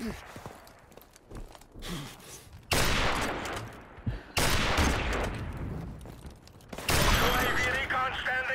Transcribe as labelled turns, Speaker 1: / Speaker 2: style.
Speaker 1: Recon standing.